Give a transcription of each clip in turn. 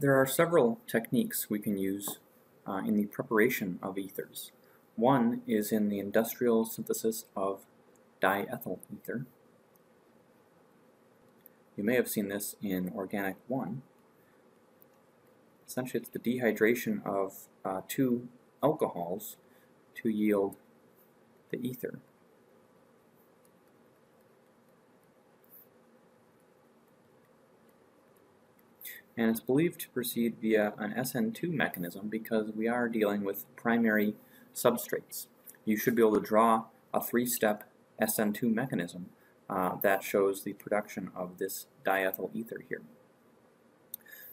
There are several techniques we can use uh, in the preparation of ethers. One is in the industrial synthesis of diethyl ether. You may have seen this in Organic 1. Essentially, it's the dehydration of uh, two alcohols to yield the ether. And it's believed to proceed via an SN2 mechanism because we are dealing with primary substrates. You should be able to draw a three-step SN2 mechanism uh, that shows the production of this diethyl ether here.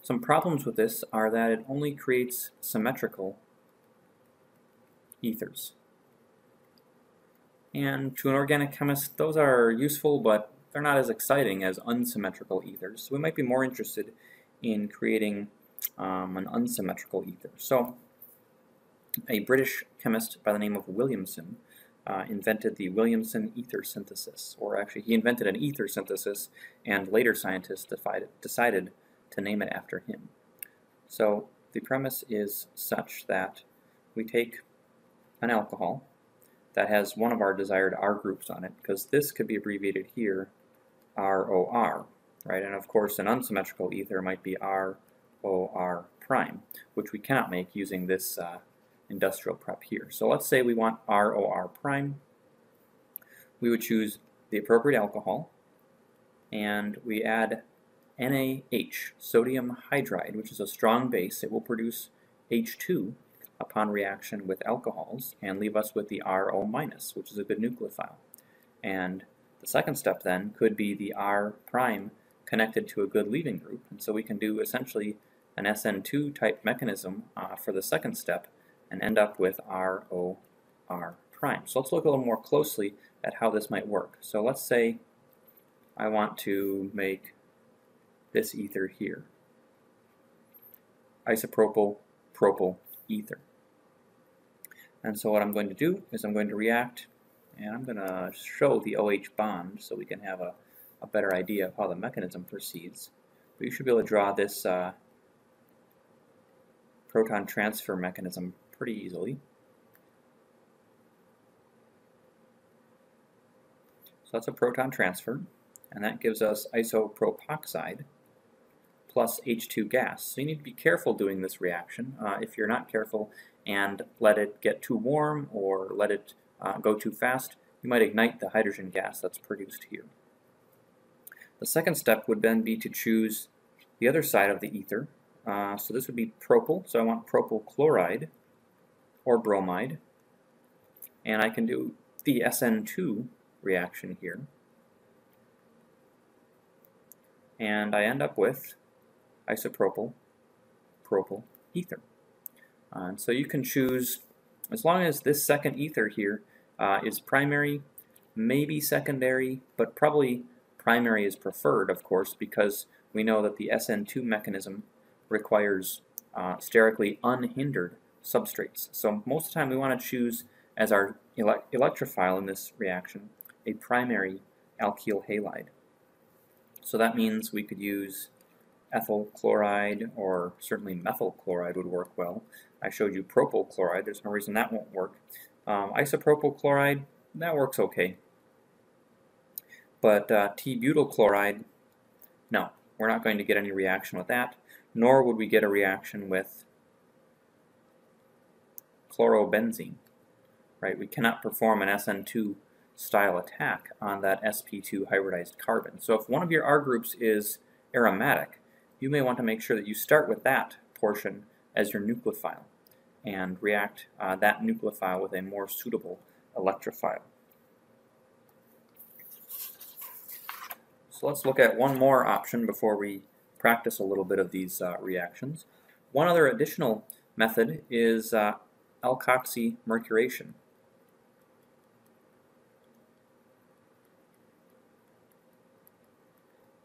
Some problems with this are that it only creates symmetrical ethers. And to an organic chemist, those are useful, but they're not as exciting as unsymmetrical ethers. So we might be more interested in creating um, an unsymmetrical ether. So a British chemist by the name of Williamson uh, invented the Williamson ether synthesis, or actually he invented an ether synthesis and later scientists decided, decided to name it after him. So the premise is such that we take an alcohol that has one of our desired R groups on it, because this could be abbreviated here ROR, right? And of course, an unsymmetrical ether might be ROR prime, which we cannot make using this uh, industrial prep here. So let's say we want ROR prime. We would choose the appropriate alcohol, and we add NaH, sodium hydride, which is a strong base. It will produce H2 upon reaction with alcohols and leave us with the RO minus, which is a good nucleophile. And the second step then could be the R prime connected to a good leaving group. And so we can do essentially an SN2 type mechanism uh, for the second step and end up with ROR prime. So let's look a little more closely at how this might work. So let's say I want to make this ether here. Isopropyl propyl ether. And so what I'm going to do is I'm going to react and I'm going to show the OH bond so we can have a a better idea of how the mechanism proceeds. But you should be able to draw this uh, proton transfer mechanism pretty easily. So that's a proton transfer, and that gives us isopropoxide plus H2 gas. So you need to be careful doing this reaction. Uh, if you're not careful and let it get too warm or let it uh, go too fast, you might ignite the hydrogen gas that's produced here. The second step would then be to choose the other side of the ether. Uh, so this would be propyl, so I want propyl chloride or bromide. And I can do the SN2 reaction here. And I end up with isopropyl propyl ether. Uh, and so you can choose, as long as this second ether here uh, is primary, maybe secondary, but probably primary is preferred, of course, because we know that the SN2 mechanism requires uh, sterically unhindered substrates. So most of the time we want to choose as our ele electrophile in this reaction a primary alkyl halide. So that means we could use ethyl chloride or certainly methyl chloride would work well. I showed you propyl chloride. There's no reason that won't work. Um, isopropyl chloride, that works okay. But uh, T-butyl chloride, no, we're not going to get any reaction with that, nor would we get a reaction with chlorobenzene, right? We cannot perform an SN2 style attack on that sp2 hybridized carbon. So if one of your R groups is aromatic, you may want to make sure that you start with that portion as your nucleophile and react uh, that nucleophile with a more suitable electrophile. So let's look at one more option before we practice a little bit of these uh, reactions. One other additional method is uh, alkoxymercuration.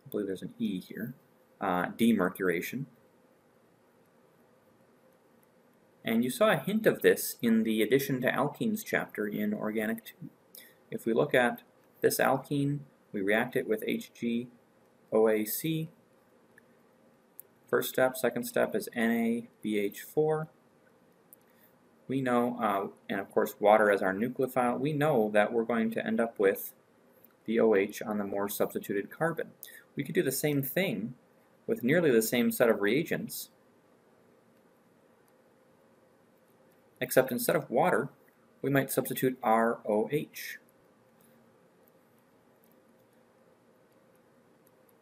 I believe there's an E here. Uh, demercuration. And you saw a hint of this in the addition to alkenes chapter in Organic 2. If we look at this alkene we react it with HgOAc. First step, second step is NaBH4. We know, uh, and of course water as our nucleophile, we know that we're going to end up with the OH on the more substituted carbon. We could do the same thing with nearly the same set of reagents, except instead of water, we might substitute ROH.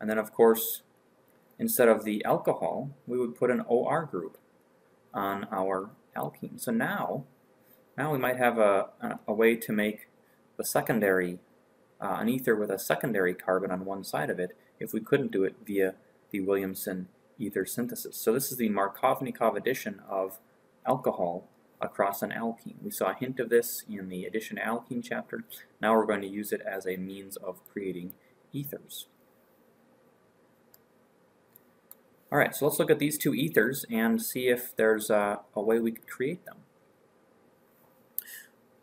And then of course, instead of the alcohol, we would put an OR group on our alkene. So now, now we might have a, a, a way to make the secondary, uh, an ether with a secondary carbon on one side of it if we couldn't do it via the Williamson ether synthesis. So this is the Markovnikov addition of alcohol across an alkene. We saw a hint of this in the addition alkene chapter. Now we're going to use it as a means of creating ethers. All right, so let's look at these two ethers and see if there's a, a way we could create them.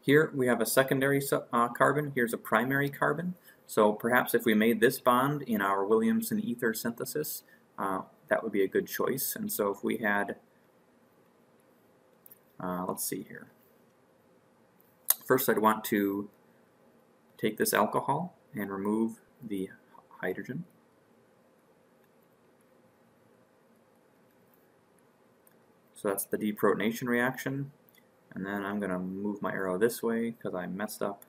Here we have a secondary uh, carbon, here's a primary carbon. So perhaps if we made this bond in our Williamson ether synthesis, uh, that would be a good choice. And so if we had, uh, let's see here. First I'd want to take this alcohol and remove the hydrogen. So that's the deprotonation reaction. And then I'm going to move my arrow this way because I messed up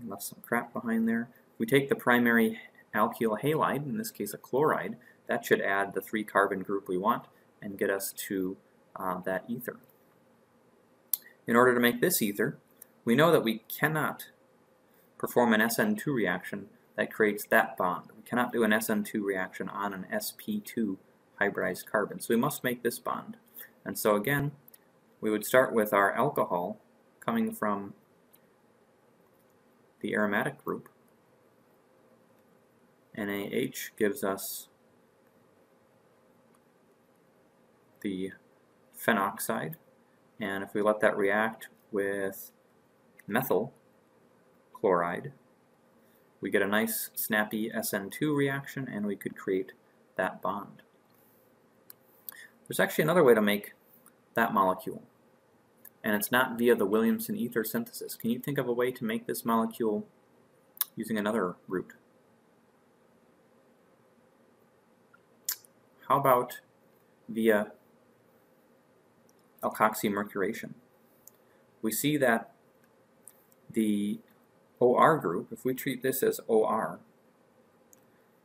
and left some crap behind there. We take the primary alkyl halide, in this case a chloride, that should add the three carbon group we want and get us to uh, that ether. In order to make this ether, we know that we cannot perform an SN2 reaction that creates that bond. We cannot do an SN2 reaction on an sp2 hybridized carbon, so we must make this bond. And so again, we would start with our alcohol coming from the aromatic group. NaH gives us the phenoxide, and if we let that react with methyl chloride, we get a nice snappy SN2 reaction and we could create that bond. There's actually another way to make that molecule. And it's not via the Williamson ether synthesis. Can you think of a way to make this molecule using another route? How about via alkoxymercuration? We see that the OR group, if we treat this as OR,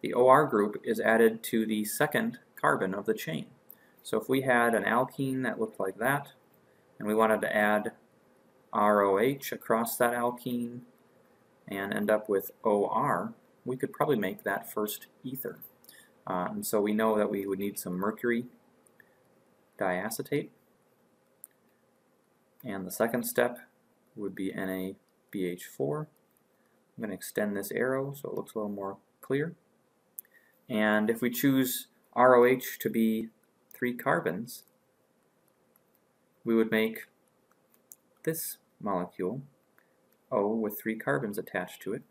the OR group is added to the second carbon of the chain. So if we had an alkene that looked like that, and we wanted to add ROH across that alkene and end up with OR, we could probably make that first ether. Uh, and so we know that we would need some mercury diacetate. And the second step would be NaBH4. I'm going to extend this arrow so it looks a little more clear. And if we choose ROH to be three carbons, we would make this molecule O with three carbons attached to it,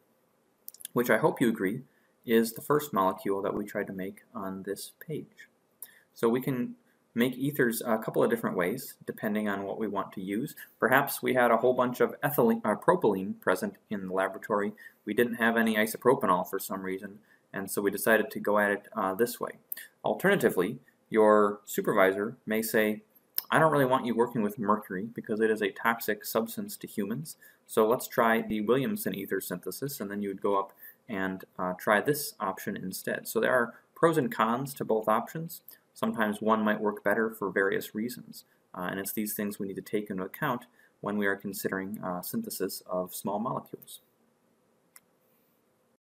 which I hope you agree is the first molecule that we tried to make on this page. So we can make ethers a couple of different ways, depending on what we want to use. Perhaps we had a whole bunch of ethylene, uh, propylene present in the laboratory. We didn't have any isopropanol for some reason, and so we decided to go at it uh, this way. Alternatively, your supervisor may say, I don't really want you working with mercury because it is a toxic substance to humans. So let's try the Williamson ether synthesis, and then you would go up and uh, try this option instead. So there are pros and cons to both options. Sometimes one might work better for various reasons, uh, and it's these things we need to take into account when we are considering uh, synthesis of small molecules.